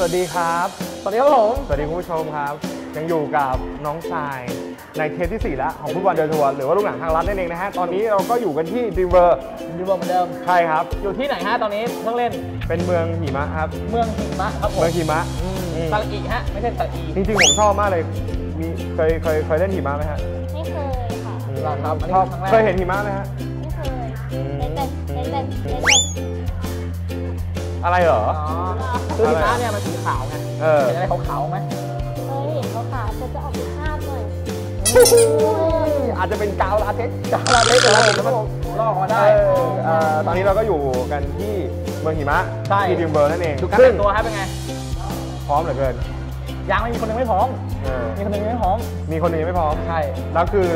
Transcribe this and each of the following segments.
สวัสดีครับ สวัสดีครับผม สวัสดีคุณผู้ชมครับ ยังอยู่กับน้องทรายในเทปที่ 4 แล้วของ Football Detour หรือว่าลูกหนังทางลัดนั่นเองนะฮะ ตอนนี้เราก็อยู่กันที่ดิเวอร์ดีเวอร์เหมือนเดิม ใช่ครับ อยู่ที่ไหนฮะตอนนี้เพิ่งเล่น เป็นเมืองหิมะครับ เมืองหิมะครับผมเมืองหิมะอืมอืมซาลาอีฮะ ไม่ใช่ซาลาอีจริงๆผมชอบมากเลย มีเคยเคยเคยเล่นหิมะไหมฮะ ไม่เคยค่ะเหรอครับอันนี้ชอบครั้งแรกเคยเห็นหิมะไหมฮะ ไม่เคยอืมเล่นเป็นเล่นเป็นเล่นเป็น อะไรเหรอ อ๋อคือหิมะเนี่ยมันสีขาวไงเออเห็นอะไรขาวๆไหมเคยเห็นเขาขาจะจะออกเป็นภาพหน่อยอาจจะเป็นกาวลาเท็กซ์จาราเล็กเลยแล้วมันลอกออกมาได้เออเอ่อตอนนี้เราก็อยู่กันที่เมืองหิมะใช่ ที่ดิมเบอร์นั่นเองดูการซึ่แต่งงตัวฮะเป็นไง พร้อมเหลือเกิน ยังไม่มีคนหนึงไม่พร้อม เออมีคนหนึงยังไม่พร้อม มีคนหนึงยังไม่พร้อมใช่ แล้วคือ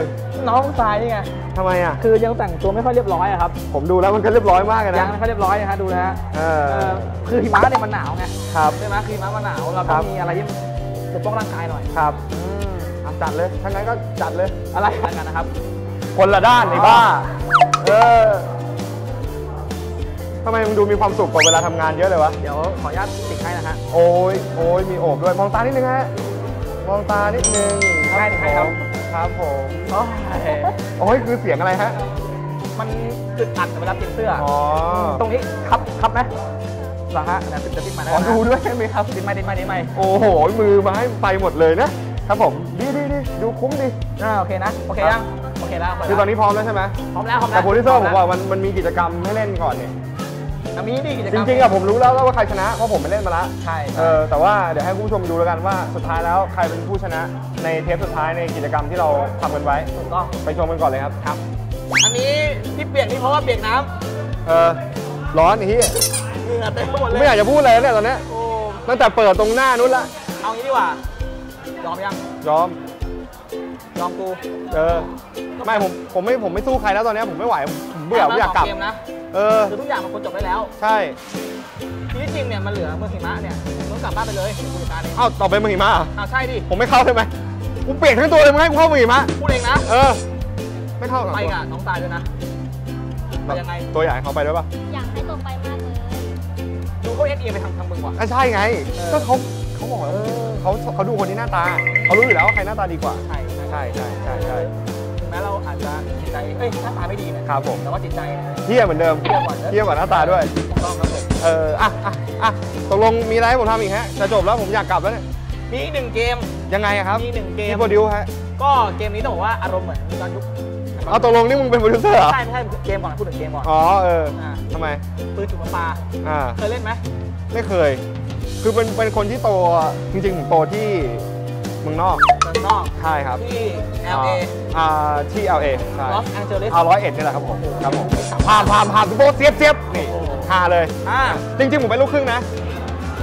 น้องทรายนี่ไง ทำไมอะ คือยังแต่งตัวไม่ค่อยเรียบร้อยอะครับ ผมดูแล้วมันก็เรียบร้อยมากเลยยังนะ ไม่ค่อยเรียบร้อยนะฮะดูนะฮะเอเอออคือหิมะเนี่ยมันหนาวไง ครับ ใช่ไหมคือหิมะมันหนาว เราคต้รัอบงมีอะไรที่มันปกป้องร่างกายหน่อย ครับอะจัดเลยถ้างั้นก็จัดเลย อะไรกันนะครับ คนละด้านไอ้บ้า เออ ทำไมมึงดูมีความสุขกว่าเวลาทำงานเยอะเลยวะ เดี๋ยวขออนุญาตติดให้นะฮะ โอ้ยโอ้ยมีโอบด้วย มองตานิดนึงฮะ มองตานิดนึงได้ได้ครับครับผมโอ้ยโอ้ยคือเสียงอะไรฮะ มันอึดอัดเวลาเปลี่ยนเสื้อออ๋อตรงนี้ครับครับไหมเหรอฮะเดี๋ยวติดจะติดมาได้ขอดูด้วยได้ไหมครับ ติดไหมติดไหมติดไหมโอ้โห มือมาให้ไปหมดเลยนะครับผม ดีดีดีดูคุ้มดี อ่าโอเคนะ โอเคยัง โอเคแล้วคือตอนนี้พร้อมแล้วใช่ไหมพร้อมแล้วพร้อมแล้วแต่โปรดิวเซอร์ผมบอกมันมันมีกิจกรรมให้เล่นก่อนเนี่ย อะมีดิกิจกรรม จริงๆอะผมรู้แล้วว่าใครชนะเพราะผมไปเล่นมาแล้วใช่ เออแต่ว่าเดี๋ยวให้คุณผู้ชมดูแล้วกันว่าสุดท้ายแล้วใครเป็นผู้ชนะในเทปสุดท้ายในกิจกรรมที่เราทำกันไว้ ถูกต้องไปชมกันก่อนเลยครับครับ อันนี้ที่เปียกนี่เพราะว่าเปียกน้เออร้อนไอ้ที่ำเหงื่อเต็มไปหมดเลยไม่อยากจะพูดเลยเนี่ยตอนเนี้ยโอ้ตั้งแต่เปิดตรงหน้านู้นละเอางี้ดีกว่ายอมยังยอมยอมกูเออไม่ผมผมไม่ผมไม่สู้ใครแล้วตอนเนี้ยผมไม่ไหวผมเบื่อผมอยากกลับ เกมนะ เออ คือทุกอย่างมันควรจบได้แล้วใช่ ชีวิตจริงเนี่ยมันเหลือเมืองหิมะเนี่ยมึงกลับบ้านไปเลยกูจัดการเองเอ้าต่อไปมึงหิมะเหรออ้าวใช่ดิผมไม่เข้าใช่ไหมกูเปลี่ยนทั้งตัวเลยมึงให้กูเข้ามึงหิมะพูดเองนะเออ ไม่เข้าหรอกไปกับน้องตายด้วยนะไปยังไงตัวใหญ่เขาไปด้วยป่ะอยากให้ตัวไปมากเลยดูเขาเอ็นเอไปทางทางมึงว่ะอะใช่ไงเออก็เขาเขาบอกแล้วเขาเขาดูคนที่หน้าตาเขารู้อยู่แล้วว่าใครหน้าตาดีกว่าใช่ใช่ใช่ใช่ใช่ใช่ถึง แม้เราอาจจะจิตใจเอ้ยหน้าตาไม่ดีเนี่ยครับผม แต่ว่าจิตใจเนี่ยเที่ยเหมือนเดิมเที่ยวก่อนเที่ยกว่าหน้าตาด้วย ถูกต้องครับผมเอออะอะอะตกลงมีอะไรให้ผมทำอีกฮะจะจบแล้วผมอยากกลับแล้วเนี่ยมีอีกหนึ่งเกม ยังไงอะครับมีหนึ่งเกมที่โปรดิวฮะก็เกมนี้ต้องบอกว่าอารมณ์เหมือนย้อนยุคเอาตกลงนี่มึงเป็นโปรดิวเซอร์เหรอใช่ไม่ใช่เกมก่อนพูดถึงเกมก่อนอ๋อเอออ่าทำไมปืนจุกประปาอ่าเคยเล่นไหมไม่เคย คือเป็นเป็นคนที่โตจริงๆผมโตที่เมืองนอกเมือง นอกใช่ครับที่ LA อ่าที่ LA ใช่ลอสแองเจลิสเอาร้อยเอ็ดนี่แหละครับผมครับผมผ่านผ่านผ่านโบเสียบเสียบนี่ฮาเลยอ่าจริงๆผมเป็นลูกครึ่งนะ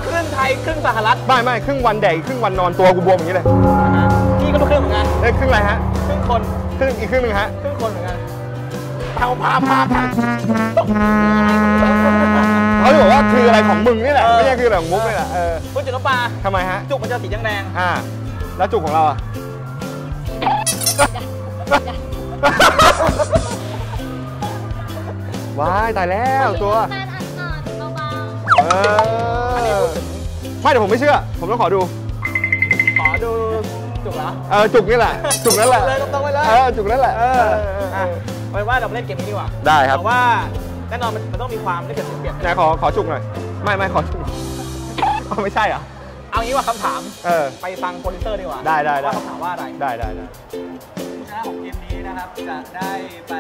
ครึ่งไทย ครึ่งสหรัฐไม่ไม่ครึ่งวันแดกอีกครึ่งวันนอนตัวกูบวมอย่างนี้เลยนะฮะพี่ก็ลูกครึ่งเหมือนกันเอ้ยครึ่งอะไรฮะครึ่งคนครึ่งอีกครึ่งหนึ่งฮะครึ่งคนเหมือนกันพาพาพาพาเขาจะบอกว่าคืออะไรของมึงนี่แหละไม่ใช่คืออะไรของมุกนี่แหละเออปืนจุดประปาทำไมฮะจุกมันจะสีแดงอ่า แล้วจุกของเราอะว้ายตายแล้วตัว แฟนอันก่อนเบาเออไม่แต่ผมไม่เชื่อ ผมต้องขอดูๆขอดูจุกเหรอ เออจุกนี่แหละ จุกนั่นแหละเลยตรงๆไปเลย เออจุกนั่นแหละเออเอออะไว้ว่าเราเล่นเกมนี้ดีกว่าได้ครับ แต่ว่าแน่นอนมันมันต้องมีความได้เปรียบเสียเปรียบ ไหนขอขอจุกหน่อย ไม่ไม่ขอจุกอ๋อไม่ใช่เหรอ เอางี้ว่าคำถาม เออ ไปฟังโปรดิวเซอร์ดีกว่าได้ได้ได้ ว่าเขาถามว่าอะไรได้ได้ได้ผู้ชนะของเกมนี้นะครับ จะได้ไป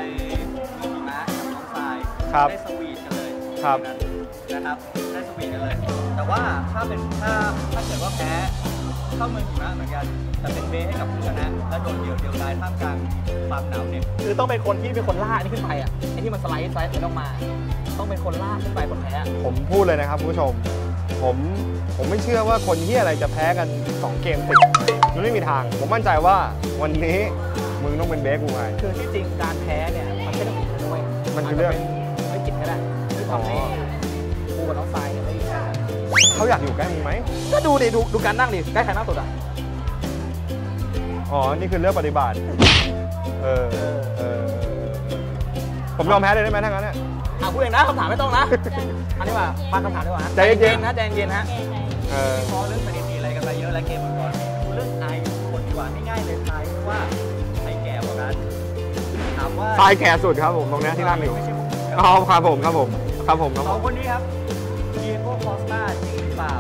เมืองหิมะกับน้องทรายครับได้สวีทกันเลยครับ นะครับ ได้สวีทกันเลย แต่ว่าถ้าเป็นถ้าถ้าเกิดว่าแพ้เข้าเมืองหิมะเหมือนกันจะเป็นเบสให้กับผู้ชนะและโดดเดี่ยวเดียวดายท่ามกลางความหนาวเหน็บคือต้องเป็นคนที่เป็นคนล่ากอันนี้ขึ้นไปอะไอ้ที่มันสไลด์สไลด์มันออกมา ต้องเป็นคนล่ากขึ้นไปคนแพ้อะผมพูดเลยนะครับคุณผู้ชม ผมผมไม่เชื่อว่าคนที่อะไรจะแพ้กัน 2 เกมติดมันไม่มีทาง ผมมั่นใจว่าวันนี้มึงต้องเป็นเบสกูไงคือที่จริงการแพ้เนี่ยมันไม่ต้องผิดนะเว้ยมันคือเรื่องไม่จิตก็ได้ที่ทำให้อ๋อกูกับน้องทรายเนี่ยได้อยู่ด้วยกันเขาอยากอยู่ใกล้มึงไหมก็ดูดิดูดูการนั่งดิใกล้ใครนั่งสุดอะอ๋อ นี่คือเรื่องปฏิบัติ เออ เออเออผมยอมแพ้เลยได้ไหมถ้างั้นเนี่ย อะพูดเองนะคำถามไม่ต้องนะ อันนี้ว่าฟังคำถามดีกว่าฮะใจเย็นๆ นะใจเย็นๆฮะๆแกใจเออพอเรื่องสถิติอะไรกันไปเยอะแล้วเกมมังกรดูเรื่องอายุคนดีกว่าง่ายๆเลยทายว่าใครแก่กว่ากันถามว่าทรายแก่สุดครับผมตรงเนี้ยที่นั่งอยู่ไม่ใช่ผมอ๋อครับผมครับผมครับผมครับผมสองคนนี้ครับเดียโก้คอสตาจริงหรือเปล่า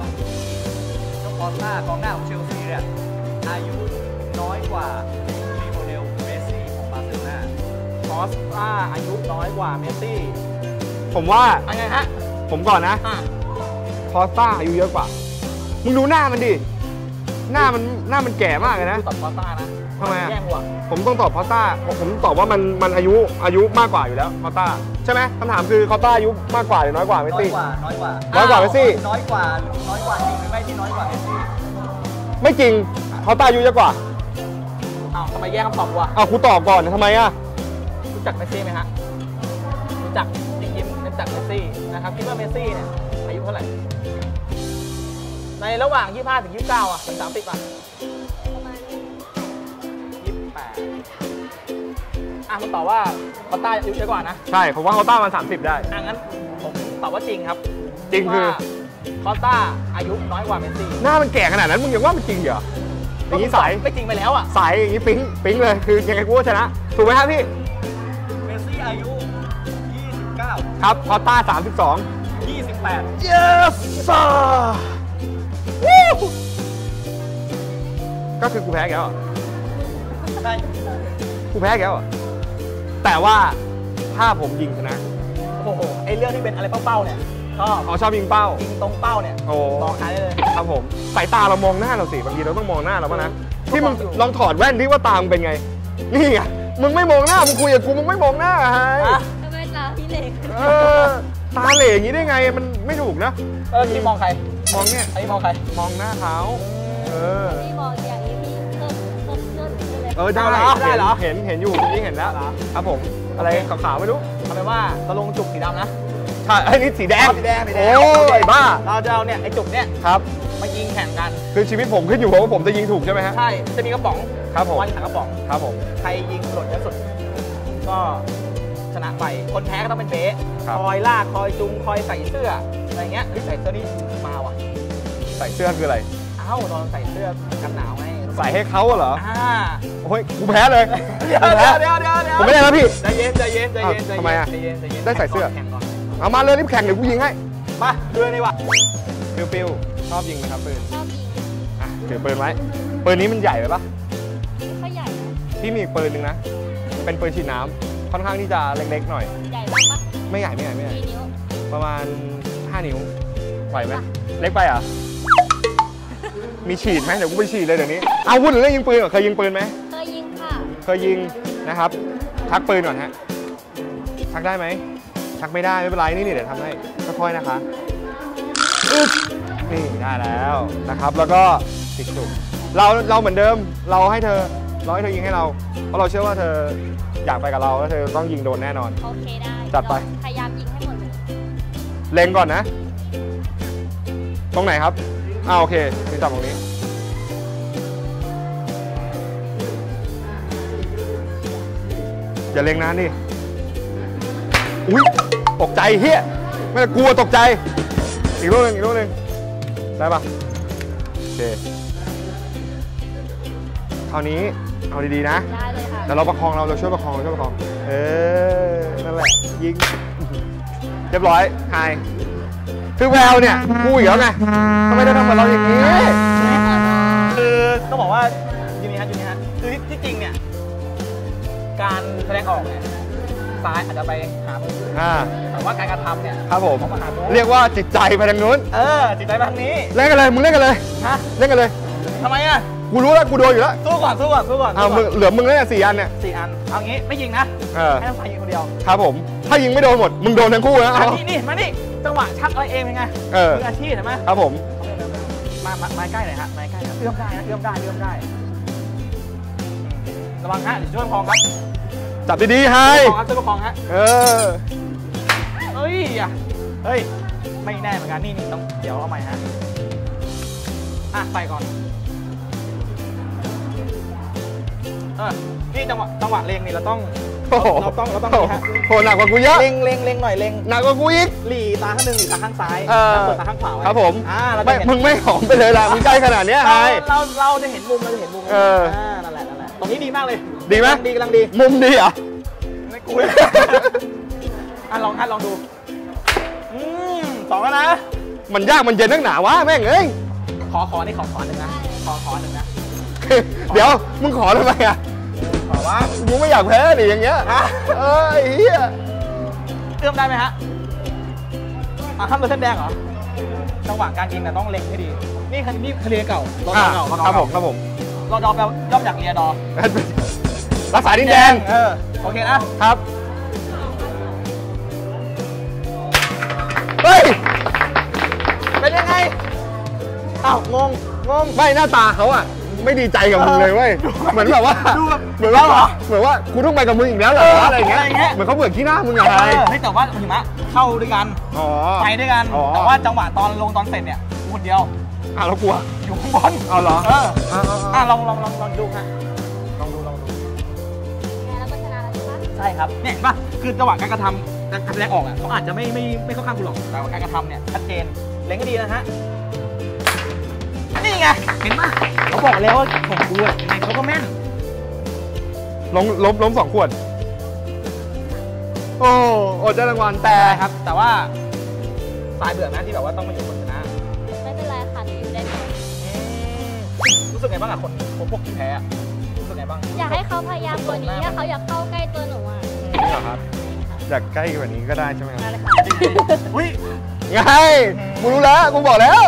เจ้าคอสตากองหน้าของเชลซีเนี่ยอายุน้อยกว่าลีโอเนลเมสซี่ของบาร์เซโลนาคอสตาอายุน้อยกว่าเมสซี่ ผมว่าอันไงฮะผมก่อนนะอะคอสต้าอายุเยอะกว่า มึงดูหน้ามันดิ หน้ามันหน้ามันแก่มากเลยนะดูตัดคอสตานะทำไมอะ แย่งหัวผมต้องตอบคอสต้าผมผมตอบว่ามันมันอายุอายุมากกว่าอยู่แล้วคอสต้าใช่ไหมคำถามคือคอสต้าอายุมากกว่าหรือน้อยกว่าเมสซี่ น้อยกว่าน้อยกว่าน้อยกว่าเมสซี่ น้อยกว่าน้อยกว่าจริงหรือไม่ที่น้อยกว่าเมสซี่ไม่จริงคอสต้าอายุเยอะกว่าอ้าวทำไมแย่งคำตอบวะอ้าวกูตอบก่อนนะทำไมอะรู้จักเมสซี่ไหมฮะรู้จัก จริงๆรู้จักเมสซี่นะครับคิดว่าเมสซี่เนี่ยอายุเท่าไหร่ ในระหว่าง 25 ถึง 29 อะถึง30 อะประมาณ28อะมันตอบว่าคอสต้าอายุเยอะกว่านะ ใช่ ผมว่าคอสต้ามัน 30 ได้ อะงั้นผมตอบว่าจริงครับจริงคือว่าคอสต้าอายุน้อยกว่าเมสซี่ หน้ามันแก่ขนาดนั้นมึงยังว่ามันจริงเหรออย่างนี้ทรายไม่จริงไปแล้วอะทรายอย่างนี้ปิ๊งปิ๊งเลยคือยังไงกูก็ชนะ ถูกไหมครับพี่ ครับคอสต้า32 28 yes sir ก็คือกูแพ้แกแล้วเหรอใช่กูแพ้แกแล้วเหรอแต่ว่าถ้าผมยิงชนะโอ้โหไอเรื่องที่เป็นอะไรเป้าๆเนี่ยชอบอ๋อชอบยิงเป้า ยิงตรงเป้าเนี่ยโอ้ บอกใครได้เลย ครับผมสายตาเรามองหน้าเราสิบางทีเราต้องมองหน้าเราบ้างนะที่มึงก็มองอยู่ลองถอดแว่นที่ว่าตามงเป็นไง นี่ไงมึงไม่มองหน้ามึงคุยกับกูมึงไม่มองหน้าไฮอะ ทำไมตาพี่เล็กเออตาเหล่อย่างนี้ได้ไงมันไม่ถูกนะ เออที่มองใครมองเนี่ยอันนี้มองใคร มองหน้าเขาเออ พี่มองอย่างนี้พี่เพิ่มเพิ่มเพิ่มขึ้นเลยเออได้ได้เหรอเห็นเห็นอยู่เมื่อกี้เห็นแล้วเหรอครับผมอะไรขาวๆไม่รู้เอาเป็นว่าตะลงจุกสีดำนะใช่ไอ้นี่สีแดงสีแดงสีแดงโอ้ยบ้า เราจะเอาเนี่ยไอจุกเนี่ยครับมายิงแข่งกัน คือชีวิตผมขึ้นอยู่กับว่าผมจะยิงถูกใช่ไหมฮะใช่จะมีกระป๋องครับผมวันถังกระป๋องครับผมใครยิงหล่นเยอะสุด ก็ ชนะไป คนแพ้ก็ต้องเป็นเบสครับ คอยลากคอยจุงคอยใส่เสื้ออะไรเงี้ยเฮ้ยใส่เสื้อนี่มาว่ะใส่เสื้อคืออะไร เอ้าตอนใส่เสื้อกันหนาวไงใส่ให้เขาเหรอ อ่าโอ้ยกูแพ้เลยเดี๋ยวกูแพ้เดี๋แพ้ยวเดี๋ยวเดี๋ยวเดี๋ยวผมไม่ได้แล้วพี่ ใจเย็นใจเย็นใจเย็นใจอ้าวเย็นทำไมอะใจเย็นใจเย็นได้ใส่เสื้อ แข่งก่อนเอามาเลยรีบแข่งเดี๋ยวกูยิงให้มาดูเลยดีกว่าฟิวฟิวชอบยิงไหมครับปืนชอบยิงอะถือปืนไว้ปืนนี้มันใหญ่ไปปะไม่ค่อยใหญ่นะพี่มีอีกปืนหนึ่งนะ เป็นปืนฉีดน้ำ ค่อนข้างที่จะเล็กๆหน่อย ใหญ่มากปะไม่ใหญ่ไม่ใหญ่ไม่ใหญ่ กี่นิ้วประมาณ 5 นิ้วไหวไหมเล็กไปเหรอะมีฉีดไหมเดี๋ยวกูไปฉีดเลยเดี๋ยวนี้เอาพูดถึงเรื่องยิงปืนก่อนเคยยิงปืนไหมเคยยิงค่ะ เคยยิงนะครับชักปืนก่อนฮะชักได้ไหมชักไม่ได้ไม่เป็นไรนี่นี่เดี๋ยวทำให้ค่อยๆนะคะอึ๊บนี่ได้แล้วนะครับ แล้วก็ติดจุกเราเราเหมือนเดิมเราให้เธอเราให้เธอยิงให้เราเพราะเราเชื่อว่าเธอ อยากไปกับเราแล้วเธอต้องยิงโดนแน่นอน โอเคได้จัดไป พยายามยิงให้หมดเลยเล็งก่อนนะ ตรงไหนครับอ่าโอเคนี่จับตรงนี้ อย่าเล็งนานดิอุ้ยตกใจเฮียไม่ได้กลัวตกใจ อีกลูกหนึ่งอีกลูกหนึ่งได้ปะโอเคคราวนี้เอาดีๆนะ ได้เลยค่ะ แต่เราประคองเราเราช่วยประคองเราช่วยประคอง เออ นั่นแหละ ยิง เรียบร้อยหายคือแววเนี่ยกูอีกแล้วไงทำไมได้ทำกับเราอย่างนี้ คือต้องบอกว่ายูนี่ฮะยูนี่ฮะคือที่ที่จริงเนี่ย การแสดงออกเนี่ยซ้ายอาจจะไปหามืออ่าแต่ว่าการกระทำเนี่ยครับผมเขามาหามือเรียกว่าจิตใจไปทางนู้น เออ จิตใจมาทางนี้ เล่นกันเลย มึงเล่นกันเลย ฮะ เล่นกันเลยทำไมอะ กูรู้แล้วกูโดนอยู่แล้วสู้ก่อนสู้ก่อนสู้ก่อนเอาสู้มึงก่อนเหลือมึงแล้วเนี่ยสี่อันเนี่ยสี่อันเอางี้ไม่ยิงนะเออให้ต้องใส่ยิงคนเดียวครับผม ถ้ายิงไม่โดนหมดมึงโดนทั้งคู่นะอัเอานนี้นี่มานี่จังหวะชักอะไรเองเป็นไงเออมืออาชีพเห็นไหมครับผมมามามาใกล้หน่อยฮะมาใกล้นะเอื้อมได้นะเอื้อมได้เอื้อมได้ระวังฮะเดี๋ยวช่วยประคองครับจับดีๆให้ประคองครับช่วยประคองฮะเออเฮ้ยอะเฮ้ยไม่แน่เหมือนกันนี่นี่ต้องเดี๋ยวเอาใหม่ฮะอะใส่ก่อน เออนี่จังหวะจังหวะเลงนี่เราต้องโอ้โหเราต้องเราต้องนี่ฮะโหหนักกว่ากูเยอะเล็งเล็งเล็งหน่อยเล็งหนักกว่ากูอีกหลีตาข้างหนึ่งหลีตาข้างซ้ายเออ แล้วเปิดตาข้างขวาไว้ครับผมอ่าเราจะไม่เห็นมึงไม่หอมไปเลยล่ะมึงใกล้ขนาดเนี้ยเราไฮเราเราจะเห็นมุมเราจะเห็นมุมเออนั่นแหละนั่นแหละตรงนี้ดีมากเลยดีไหม กำลังดีกำลังดีมุมดีเหรอไม่กูอะลองท่านลองดูอืมสองแล้วนะ มันยากมันเย็นนักหนาวะแม่งเอ้ยขอขอนี่ขอขอหนึ่งนะขอขอหนึ่งนะ เดี๋ยวมึงขอทำไมอะขอว่ากูไม่อยากแพ้ดิอย่างเงี้ยอะเอ้ยเฮียเอื้อมได้ไหมฮะอะข้ามตัวเส้นแดงเหรอจังหวะการยิงเนี่ยต้องเล็งให้ดี นี่คันนี่เคลียร์เก่ารอดอะอเก่ารอดอครับผเก่ามครับผมรอดอแปลย่อมจากเรียดอรักษาดินแดงเออโอเคนะครับเฮ้ยเป็นยังไงอ้าวงงงงไม่หน้าตาเขาอะ ไม่ดีใจกับมึงเลยเว้ยเหมือนแบบว่าดูแบบเหมือนว่าเหมือนว่ากูต้องไปกับมึงอีกแล้วเหรอเออออะไรอย่างเงี้ยอะไรอย่างเงี้ยเหมือนเขาเบื่อขี้หน้ามึงเออะไรอเฮ้ยแต่ว่าหิมะเข้าด้วยกันอ๋อไปด้วยกันอ๋อแต่ว่าจังหวะตอนลงตอนเสร็จเนี่ยกูคนเดียวอะเรากลัวอยู่ข้างบนเอาเหรอเอออะอะลองลองลองลองดูฮะลองดูลองดูไงแล้วก็ชนะแล้วใช่ปะใช่ครับเนี่ยเห็นป่ะคือจังหวะการกระทำการแสดงออกอะเขาอาจจะไม่ไม่ไม่เข้าข้างกูหรอกแต่ว่าการกระทำเนี่ยชัดเจนเล็งให้ดีนะฮะ นี่ไง เห็นป่ะเขาบอกแล้วว่าของกูอะยังไงเขาก็แม่น ล้มล้มล้มสองขวด โอ้อดได้รางวัลแต่แต่ครับ แต่ว่าสายเบื่อนะที่แบบว่าต้องมาอยู่คนชนะไม่เป็นไรค่ะหนูอยู่ได้หมดรู้สึกไงบ้างอะคนคนพวกที่แพ้อะรู้สึกไงบ้างอยากให้เขาพยายามกว่านี้ถ้าเขาอยากเข้าใกล้ตัวหนูอะนี่เหรอครับ อยากใกล้กว่านี้ก็ได้ใช่ไหมครับมาเลยค่ะ อุ้ยไงกูรู้แล้วกูบอกแล้ว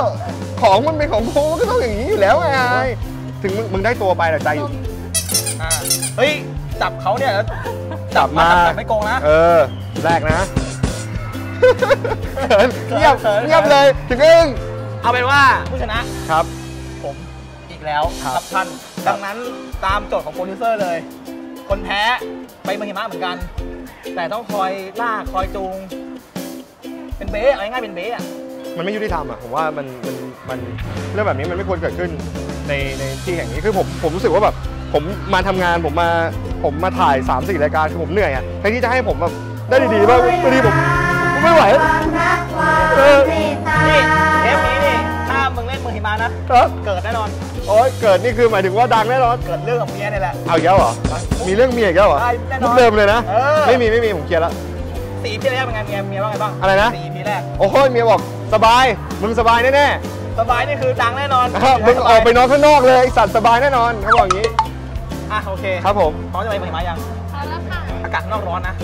ของมันเป็นของกูมันก็ต้องอย่างนี้อยู่แล้วไงถึงมึงมึงได้ตัวไปแต่ใจอยู่อ่าเฮ้ย จับเขาเนี่ยแล้วจับมาจับไม่โกงนะ เออแรกนะเขินเงียบเขินเงียบเลยถึงอึ้งเอาเป็นว่าผู้ชนะครับ ผมอีกแล้วครับครับท่านดังนั้นตามโจทย์ของโปรดิวเซอร์เลย คนแพ้ไปเมืองหิมะเหมือนกัน แต่ต้องคอยลากคอยจูง เป็นเบ๊เอาง่ายๆเป็นเบ๊อะ มันไม่ยุติธรรมอะผมว่ามันมันมันเรื่องแบบนี้มันไม่ควรเกิดขึ้นในในที่แห่งนี้คือผมผมรู้สึกว่าแบบผมมาทำงานผมมาผมมาถ่าย3ามสี่รายการคือผมเหนื่อยอะแทนที่จะให้ผมแบบได้ดีๆบ้างบางทีผมผมไม่ไหวเออนี่เทปนี้นี่ถ้ามึงเล่นเมืองหิมะนะครับเกิดแน่นอนโอ้ยเกิดนี่คือหมายถึงว่าดังแน่นอนเกิดเรื่องกับเมียนี่แหละเอาอีกแล้วเหรอมีเรื่องเมียอีกแล้วเหรอได้แน่นอนมุกเดิมเลยนะเออไม่มีไม่มีผมเคลียร์แล้ว สี่พีแรกเป็นไงเมียเมียว่าไงบ้างอะไรนะ สี่พีแรก โอ้โหเมียบอกสบาย มึงสบายแน่สบายนี่คือดังแน่นอนๆนะครับมึงออกไปนอนข้างนอกเลยไอ้สัตว์สบายแน่นอนเขาบอกอย่างนี้ อะโอเคครับผม พร้อมจะไปเมืองหิมะยังเอาแล้วค่ะอากาศข้างนอกร้อนนะ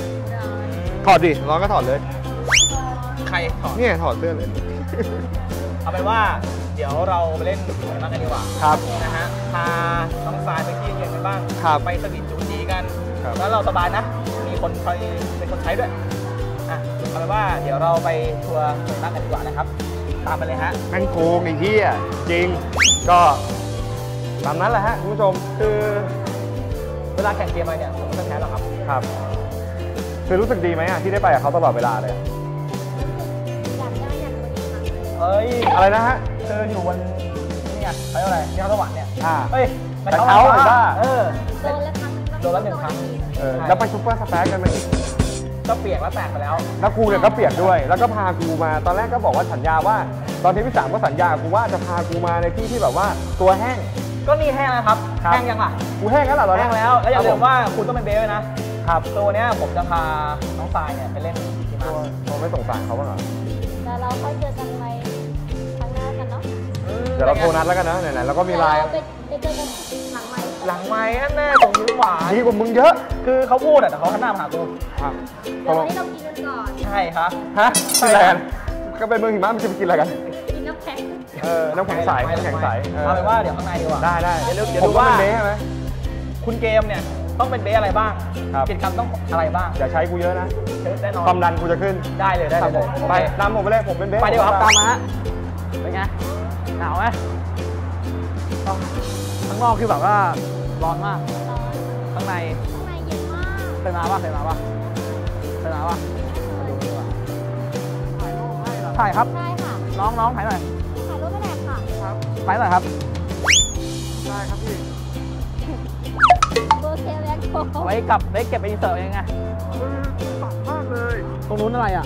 ถอดดิร้อนก็ถอดเลย ใครถอดเนี่ยถอดเสื้อเลย เอาเป็นว่า เดี๋ยวเราไปเล่นเมืองหิมะกันดีกว่าครับ นะฮะพาน้องทรายไปที่เย็นกันบ้างครับไปสวีทจูจีกัน ครับ แล้วเราสบายนะ มีคนคอยเป็นคนใช้ด้วยอะ เอาเป็นว่าเดี๋ยวเราไปทัวร์เมืองหิมะกันดีกว่านะครับ ตามไปเลยฮะ แม่งโกงไอ้เหี้ยจริง ก็ตามนั้นแหละฮะคุณผู้ชมคือเวลาแข่งเกมอะไรเนี่ยผมไม่แพ้หรอกครับ ครับ คือรู้สึกดีไหมอะที่ได้ไปกับเขาตลอดเวลาเลยอะอยากได้อยากตัวนี้ค่ะเอ้ยอะไรนะฮะ เธออยู่บนนี่ไงเขาเรียกว่าอะไรนี่เขาสวรรค์เนี่ยอ่าเฮ้ยกระเช้าไอ้ไอ้บ้าเออ โดนละครั้งโดนละหนึ่งครั้ง เออแล้วไปซุปเปอร์สแปซกันไหม ก็เปียกแล้วแตกไปแล้ว แล้วกูเนี่ยก็เปียกด้วย แล้วก็พากูมา ตอนแรกก็บอกว่าสัญญาว่า ตอนที่พี่สามก็สัญญากับกูว่าจะพากูมาในที่ที่แบบว่าตัวแห้ง ก็นี่แห้งแล้วครับ ครับ แห้งยังล่ะ กูแห้งแล้วเหรอตอนแห้นี้งแล้ว แล้วอย่าลืมว่าคุณต้องเป็นเบสด้วยนะครับตัวเนี้ยผมจะพาน้องทรายเนี่ยไปเล่นที่ตัมาวตัวไม่สงสารเขาบ้างเหรอแต่เราค่อยเจอกันในครั้งหน้ากันเนาะเดี๋ยวเราโทรนัดแล้วกันนะไหนๆเราก็มีไลน์ เดี๋ยวเราไปไปเจอกัน หลังไมค์หลังไม้แน่ส่งยิ้มหวานดีกว่ามึงเยอะ คือเขาพูดอะแต่เขาหันหน้ามาหากูอะตเดี๋ยวกลวันงนี้เรากินกันก่อน ใช่ครับฮะกินอะไรกันก็เป็นเมืองหิมะมันจะไปกินอะไรกันกินน้ำแข็งเออน้ำแข็งใสน้ำแข็งใสเอาเป็นว่าเดี๋ยวข้างในดีกว่าได้ได้เดี๋ยวดูเดี๋ยวผดูมว่าว่ามันเบ้ใช่ไหมคุณเกมเนี่ยต้องเป็นเบสอะไรบ้างครับกิจกรรมต้องอะไรบ้าง อย่าใช้กูเยอะนะเชิญแน่นอนความดันกูจะขึ้น ได้เลยได้ครับเลผยมไปนำผมไปเลยผมเป็นเบ้ไปดีกว่าครับตามมาฮะ เป็นไง หนาวไหมอ๋อข้างนอกคือแบบว่า ร้อนมากร้อนข้างในข้างในเย็นมากเคยมาป่ะเคยมาป่ะเคยมาป่ะดูดีกว่าถ่ายครับใช่ค่ะน้องน้องถ่ายหน่อยถ่ายรูปไม่ได้ค่ะถ่ายหน่อยครับได้ครับพี่เบอร์เชฟแม็กโคเอาไว้กลับไว้เก็บไปอินเสิร์ตเองไงปักมากเลย ตรงนู้นอะไรอะ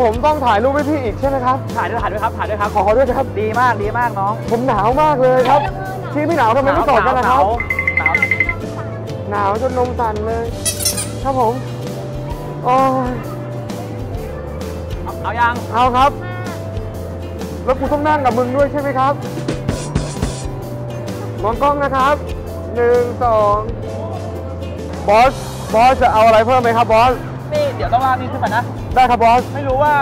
ผมต้องถ่ายรูปให้พี่อีกใช่ไหมครับ ถ่ายด้วยถ่ายด้วยครับถ่ายด้วยครับขอด้วยครับดีมากดีมากน้อง ผมหนาวมากเลยครับ พี่ไม่หนาวทำไมไม่กอดกันนะครับ หนาวหนาวจนนมสั่นเลย ครับผมโอ้ยเอาเอายังเอาครับ แล้วกูต้องนั่งกับมึงด้วยใช่ไหมครับ มองกล้องนะครับหนึ่งสองบอสบอสจะเอาอะไรเพิ่มไหมครับบอสนี่เดี๋ยวต้องลากนี่ขึ้นมานะ ได้ครับบอส ไม่รู้ว่า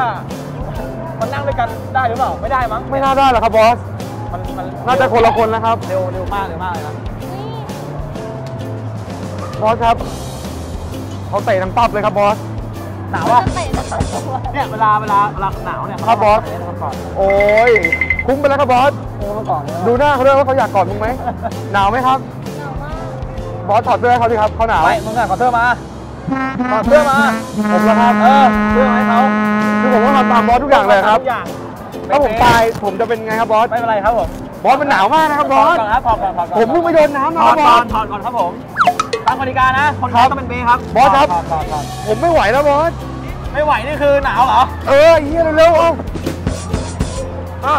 มันนั่งด้วยกันได้หรือเปล่า ไม่ได้มั้ง ไม่น่าได้หรอกครับบอส มันมันน่าจะคนละคนนะครับ เร็วเร็วมากเร็วมากเลยนะ บอสครับ เขาเตะทั้งปั๊บเลยครับบอส หนาวว่าอะเตะทั้งตัวเนี่ยเวลาเวลาเวลาหนาวเนี่ยครับบอสเขาต้องก่อนโอ้ย คุ้มไปแล้วครับบอสเขาต้องก่อนเลยดูหน้าเขาด้วยว่าเขาอยากกอดมึงไหม หนาวไหมครับ หนาวมาก บอสถอดเสื้อให้เขาดิครับเขาหนาว ไปมึงอะขอเสื้อมา ขอเสื้อมาผมแล้วครับเออเสื้อมาให้เขาคือผมต้องทำตามบอสทุกอย่างเลยครับทุกอย่างถ้าผมตายผมจะเป็นไงครับบอสไม่เป็นไรครับผมบอสมันหนาวมากนะครับบอสถอดก่อนครับถอดก่อนถอดก่อนผมเพิ่งไปโดนน้ำมาคดรับบอสถอดก่อนถอดก่อนครับผมตามกติกานะ คนครัแพ้บต้องเป็นเบย์ครับบอสครับถอดถอดถอดผมไม่ไหวแล้วบอสไม่ไหวนี่คือหนาวเหรอเออเฮียเร็วๆเอาอะ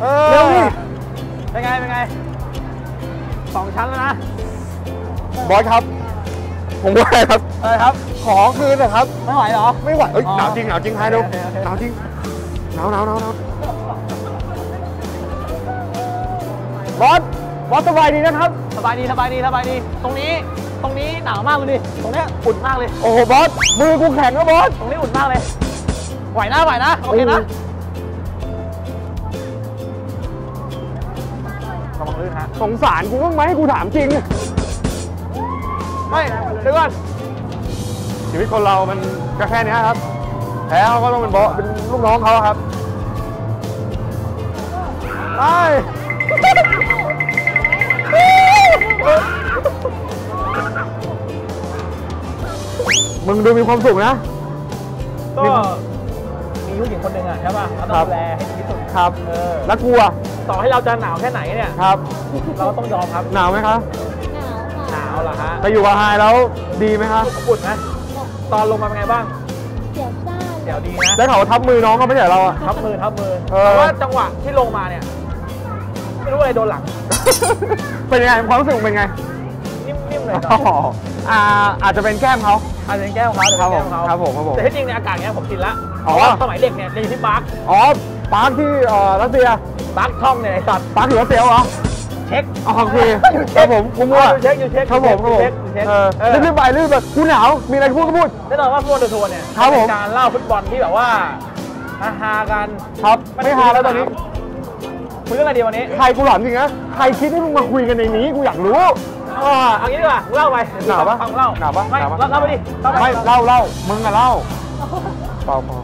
เออเร็วดิเป็นไงเป็นไงสองชั้นแล้วนะบอสครับ ผมไหวครับอะไรครับ ขอคืนหนะครับ ไม่ไหวเหรอ ไม่ไหวเอ้ยอ๋อหนาวจริงหนาวจริงไฮเร็วโอเคโอเคหนาวจริงหนาวหนาวหนาวหนาวบอสบอสสบายดีนะครับ สบายดีสบายดีสบายดี ตรงนี้ตรงนี้หนาวมากเลยดิตรงเนี้ยอุ่นมากเลย โอ้โหบอสมือกูแข็งนะบอสตรงนี้อุ่นมากเลย ไหวนะไหวนะโอเคนะระวังลื่นฮะสงสารกูบ้างไหมกูถามจริง ไม่เดี๋ยวก่อนชีวิตคนเรามันก็แค่นี้ครับแพ้เขาก็ต้องเป็นบอสเป็นลูกน้องเขาครับไปมึงดูมีความสุขนะ ก็มีผู้หญิงคนหนึ่งอะใช่ป่ะเราต้องดูแลให้ดีที่สุดครับ เออ แล้วกลัว ต่อให้เราจะหนาวแค่ไหนเนี่ย ครับ เราต้องยอมครับ หนาวไหมครับ หนาวค่ะหนาวเหรอฮะไปอยู่กับไฮแล้วดีไหมครับอุ่นไหมตอนลงมาเป็นไงบ้างเสียวซ่าเดี๋ยวดีนะได้ข่าวว่าทับมือน้องเขาไม่ใช่เหรอเราอะ ทับมือทับมือเออ แต่ว่าจังหวะที่ลงมาเนี่ยไม่รู้อะไรโดนหลังเป็นยังไงความรู้สึกเป็นไงนิ่มๆเลยอ๋ออ่าอาจจะเป็นแก้มเขา อาจจะเป็นแก้มเขาอาจจะเป็นแก้มเขาครับผมครับผมแต่ที่จริงในอากาศเนี้ยผมชินละอ๋อ เพราะว่าสมัยเด็กเนี่ยเรียนอยู่ที่บาร์คอ๋อปาร์คที่เอ่อรัสเซียปรากช่องเนี่ยไอ้สัตว์ปรากอยู่รัสเซียเหรอ เช็คอ๋อโอเคครับผมคุ้มว่าอยู่เช็คอยู่เช็คครับผมครับผมอยู่เช็คอยู่เช็คเออเออรีบๆไปรีบไปกูหนาวมีอะไรพูดก็พูดแน่นอนว่า Football Detour เนี่ยครับผมเป็นการเล่าฟุตบอลที่แบบว่าฮาๆกันครับไม่หาแล้วตอนนี้คุยเรื่องอะไรดีวันนี้ใครกูถามจริงนะใครคิดให้มึงมาคุยกันในนี้กูอยากรู้อ่าเอางี้ดีกว่ามึงเล่าไปหนาวปะฟังเล่าหนาวปะไม่หนาวปะเล่าเล่าไปดิเล่าไปไม่เล่าเล่ามึงอะเล่าเปล่าเปล่า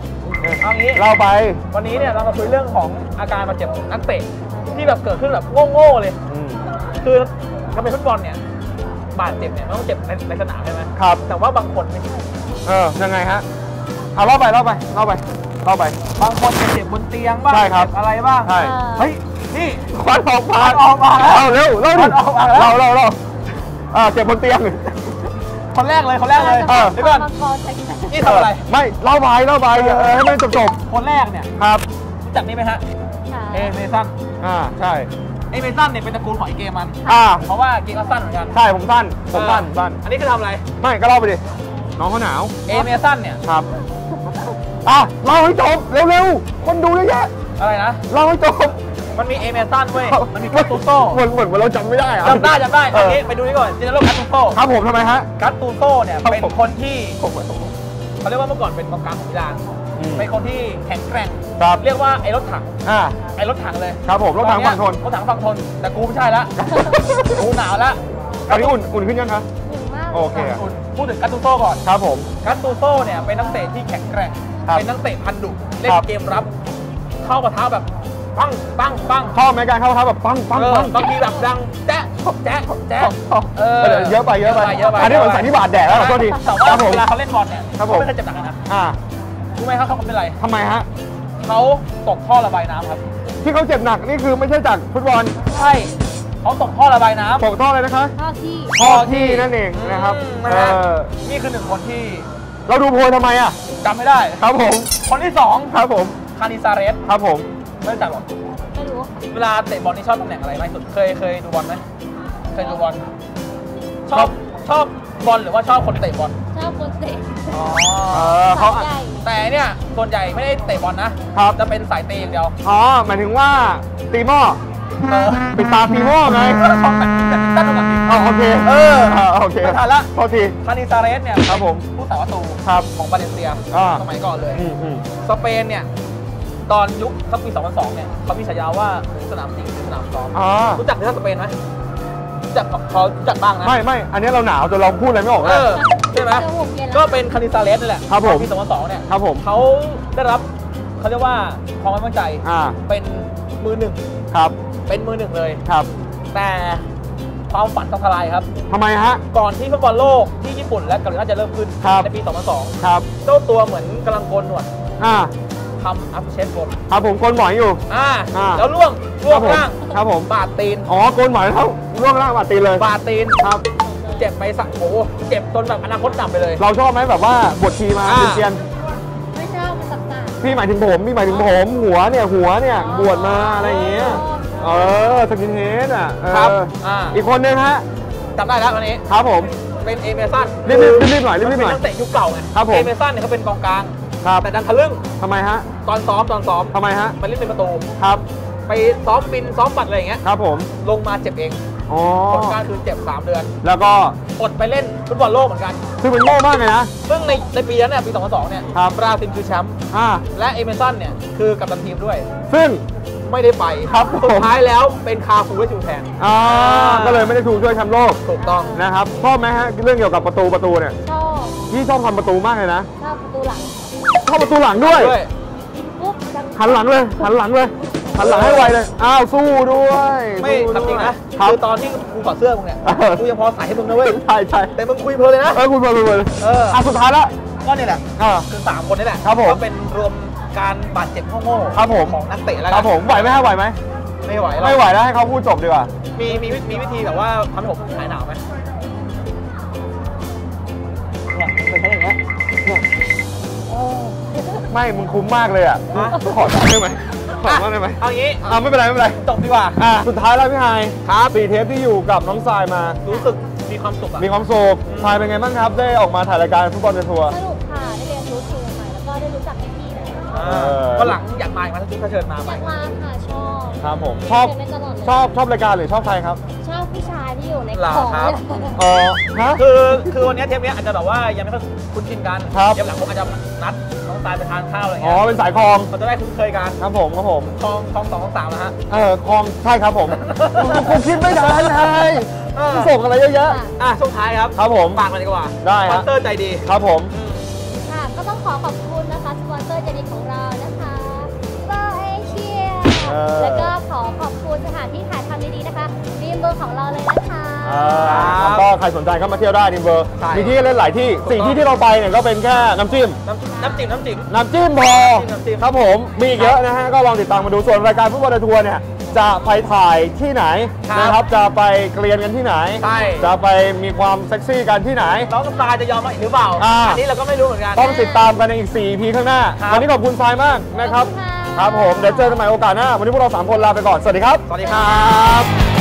เอางี้เล่าไปวันนี้เนี่ยเรามาคุยเรื่องของอาการบาดเจ็บของนักเตะที่แบบเกิดขึ้นแบบโง่ๆเลยอืม คือถ้าเป็นฟุตบอลเนี่ยบาดเจ็บเนี่ยมันต้องเจ็บในในสนามใช่ไหมครับ แต่ว่าบางคนไม่ใช่เออยังไงฮะเอาเล่าไปเล่าไปเล่าไปเล่าไป บางคนเจ็บบนเตียงบ้างใช่ครับ เจ็บอะไรบ้างใช่ เฮ้ยนี่ควันออกมาควันออกมาแล้วเอาเร็วเล่าดิควันออกมาแล้วเล่าเล่าเล่าอ่าเจ็บบนเตียงคนแรกเลยคนแรกเลยเออเดี๋ยวก่อนมังกรแท็กซี่นี่ทำอะไรไม่เล่าไปเล่าไปเออให้มันจบจบคนแรกเนี่ยๆครับรู้จักนี่ไหมฮะค่ะเอเมซันอ่าใช่ เอเมซันเนี่ยเป็นตระกูลของไอเกมมัน อ่า เพราะว่าเกมก็สั้นเหมือนกัน ใช่ผมสั้นผมสั้นเออสั้นอันนี้คือทำอะไร ไม่ก็เล่าไปดิ น้องเขาหนาว เอเมซันเนี่ย ครับ อะเล่าให้จบเร็วๆ คนดูเยอะแยะ อะไรนะ เล่าให้จบ มันมีเอเมซันเว้ย มันมีกัตตูโซ่เหมือนเหมือนว่าเราจำไม่ได้อะจำได้จำได้เออันอนี้ไปดูนี่ก่อนจินตนาโลกัตตูโซ่ครับผมทำไมฮะ กัตตูโซ่เนี่ยครับเป็นผมคนที่ผมเขาเรียกว่าเมื่อก่อนเป็นกองกลางของมิลานอืม เป็นคนที่แข็งแกร่งครับเรียกว่าไอ้รถถังอ่า ไอ้รถถังเลยครับผมรถถังฝั่งทน รถถังฝั่งทนแต่กูไม่ใช่ละ กูหนาวละตอนนี้อุ่นอุ่นขึ้นยังคะหนึ่งมากโอเคอะคุณพูดถึงกัตตูโซ่ก่อนครับผมกัตตูโซ่เนี่ยเป็นนักเตะที่แข็งแกร่ง ครับเป็นนักเตะพันดุเล่นครับ เกมรับ เข้าปะทะแบบปังปังปังชอบไหมการเข้าเท้าแบบปังปังเออปังบางทีแบบดังแจ๊ะแจ๊ะแจ๊ะเออเยอะไปเยอะไปเยอะไปอันนี้เหมือนใส่ที่บาดแดดแล้วขอโทษทีแต่ครัว่าบผม เวลาเขาเล่นบอลเนี่ยครับผม เขาไม่เคยเจ็บหนักนะ อ่า รู้ไหมครับเขาเป็นไรทำไมฮะเขาตกท่อระบายน้ำครับ ที่เขาเจ็บหนักนี่คือไม่ใช่จากฟุตบอลใช่เขาตกท่อระบายน้ำตกท่อเลยนะคะข้อที่ท่อที่นั่นเองนะครับอืมเอนะฮะอนี่คือหนึ่งคนที่เราดูโพยทำไมอะจำไม่ได้ครับผม คนที่สองครับผมคานิซาเรสครับผมไม่รู้จักหรอกไม่รู้เวลาเตะบอลนี่ชอบตำแหน่งอะไรมากที่สุดเคยเคยดูบอลไหมเคยดูบอลชอบชอบบอลหรือว่าชอบคนเตะบอล ชอบคนเตะอ๋อเออเขาสายใหญ่แต่เนี่ยส่วนใหญ่ไม่ได้เตะบอลนะครับ จะเป็นสายเตะอย่างเดียวอ๋อหมายถึงว่าตีหม้อเออเป็นตาตีหม้อไงของแบบแบดมินตันแบบนี้ อ๋อโอเคเอออ่าโอเคไม่ทันละ โทษที คานิซาเรสเนี่ยครับผมผู้รักษาประตูครับของบาเลนเซียอ่า สมัยก่อนเลย อืมอืมสเปนเนี่ย ตอนยุคสักปี 2002 เนี่ยเขามีฉายาว่าหมูสนามจริงสิงห์สนามซ้อมอ๋อรู้จักทีมสเปนไหมรู้จักเขารู้จักบ้างนะ ไม่ไม่อันนี้เราหนาวจนเราพูดอะไรไม่ออกเอเลยอ ใช่ไหมเจอผมเย็นก็แล้วเป็นคานิซาเลสนี่แหละครับผมปี2002เนี่ยครับผมเขาได้รับเขาเรียกว่าความไว้วางใจอ่าเป็นมือหนึ่งครับ เป็นมือหนึ่งเลยครับ แต่ความฝันต้องทลายครับทำไมฮะ ก่อนที่ฟุตบอลโลกที่ญี่ปุ่นและเกาหลีใต้จะเริ่มขึ้นครับในปี 2002 ครับ เจ้าตัวเหมือนกำลังโกนหนวดอ่าทำอัพเชนบนครับผมโกนหมอยอยู่ อ่าอ่าแล้วล่วงล่วงครับผมล่าง ครับผม บาดตีน อ๋อ โกนหมอยเท่าล่วงล่างบาดตีนเลย บาดตีน ครับ เจ็บไปสักโอ้โหเจ็บจนแบบอนาคตดับไปเลย เราชอบไหมแบบว่าบทชีมาอ่า เซียนไม่ชอบมันต่างๆพี่หมายถึงผมพี่หมายถึงผมหัวเนี่ยหัวเนี่ยบวชมาอะไรอย่างเงี้ยเออสกินเฮดอะเออครับอ่า อีกคนนึงฮะจำได้แล้ววันนี้ ครับผม เป็นเอเมสันรีบรีบรีบรีบหน่อยรีบรีบหน่อยเป็นนักเตะยุคเก่าไงครับผม เอเมสันเนี่ยเขาเป็นกองกลาง ครับแต่ดันทะลึ่งทำไมฮะตอนซ้อมตอนซ้อมทำไมฮะไปเล่นเป็นประตู ครับไปซ้อมบินซ้อมปัดอะไรอย่างเงี้ย ครับผม ลงมาเจ็บเอง อ๋อ ผลการคือเจ็บ3เดือนแล้วก็อดไปเล่นฟุตบอลโลกเหมือนกันคือเป็นโม่มากเลยนะ ซึ่งในในปีนั้นเนี่ยปี 2002 เนี่ยครับ บราซิลคือแชมป์อ่า และเอเมสันเนี่ยคือกัปตันทีมด้วย ซึ่ง ไม่ได้ไปครับผม สุดท้ายแล้วเป็นคาฟูและจูแทนอ่าก็เลยไม่ได้ถูกช่วยแชมป์โลกถูกต้อง นะครับชอบไหมฮะเรื่องเกี่ยวกับประตูประตูเนี่ยๆชอบพี่ชอบทำประตูมากเลยนะชอบประตูหลังชอบประตูหลังด้วย ด้วยปุ๊บดังหันหลังเลยหันหลังเลยหันหลังให้ไวเลยอ้าวสู้ด้วยไม่สู้ทำจริงนะ ครับคือตอนที่กูถอดเสื้อมึงเนี่ยเออกูยังพอใส่ให้มึงนะเว้ยใช่ใช่แต่มึงคุยเพลินเลยนะเออคุณมาคุณมาเอออะสุดท้ายแล้วก็นี่แหละอ่าคือ3คนนี่แหละครับผมก็เป็นรวมการบาดเจ็บโง่ๆครับผมของนักเตะแล้วคกัรับผมไหวไหมฮะไหวไหมไม่ไหวแล้วไม่ไหวแล้วให้เขาพูดจบดีกว่ามีมีมีวิธีแบบว่าทำให้ผมหายหนาวไหมเนี่ยเคยใช้อย่างเงี้ยไม่มึงคุ้มมากเลยอะฮะขอได้ไหม ขอได้ไหมเอางี้อ่าไม่เป็นไรไม่เป็นไรจบดีกว่าอะสุดท้ายแล้วพี่ไฮครับสี่เทปที่อยู่กับน้องทรายมา รู้สึกมีความสุขอะมีความสุขทรายเป็นไงบ้างครับ ได้ออกมาถ่ายรายการฟุตบอลในทัวร์สนุกค่ะได้เรียนรู้สิ่งใหม่ๆแล้วก็ได้รู้จักพี่ๆเลยอ่าเออวันหลังอยากมาอีกไหมถ้าเชิญมาอไปยากมาค่ะชอบครับผมชอบเป็นได้ตลอดเลยชอบชอบรายการหรือชอบใครครับชอบผู้ชายที่อยู่ในเหรอของครับเนี่ยอ๋อฮะคือคือวันนี้เทปนี้อาจจะแบบว่ายังไม่ค่อยคุ้นชินกันครับเดี๋ยวหลังผมอาจจะนัดน้อง ตายไปทานข้าวอะไรอ๋อ เงี้ยเป็นสายคลองเราจะได้คุ้นเคยกันครับผมครับผม คลองคลองสองคลองสามนะฮะ เออคลองใช่ครับผมกูคิดไม่ทันไฮเออ ส่งอะไรเยอะค่ะอะช่วงท้ายครับๆครับผมฝากมาดีกว่าได้สปอฮะนเซอร์ใจดีครับผมอืมค่ะ ก็ต้องขอขอบคุณนะคะสปอนเซอร์ใจดีของเรานะคะเบอร์เอเชีย เออ แล้วก็ขอขอบคุณสถานที่ถ่ายทำดีๆนะคะรีมเบอร์ของเราเลยนะคะอ่าแล้ว ก็ใครสนใจก็มาเที่ยวได้ดิมเบอร์ใช่มีที่เล่นหลายที่สี่ที่ที่เราไปเนี่ยก็เป็นแค่น้ำจิ้มน้ำน้ำจิ้มน้ำจิ้มน้ำจิ้มพอน้ำจิ้มครับผมมีอีกเยอะนะฮะก็ลองติดตามมาดูส่วนรายการ Football Detour เนี่ยจะไปถ่ายที่ไหนครับนะครับจะไปเกรียนกันที่ไหนใช่จะไปมีความเซ็กซี่กันที่ไหนน้องสตาร์จะยอมมาอีกหรือเปล่าอันนี้เราก็ไม่รู้เหมือนกันต้องติดตามกันในอีก 4 EP ข้างหน้าครับวันนี้ขอบคุณทรายมากนะครับขอบคุณค่ะครับผมเดี๋ยวเจอกันใหม่โอกาสหน้าวันนี้พวกเรา3คนลาไปก่อนสวัสดีครับสวัสดีครับ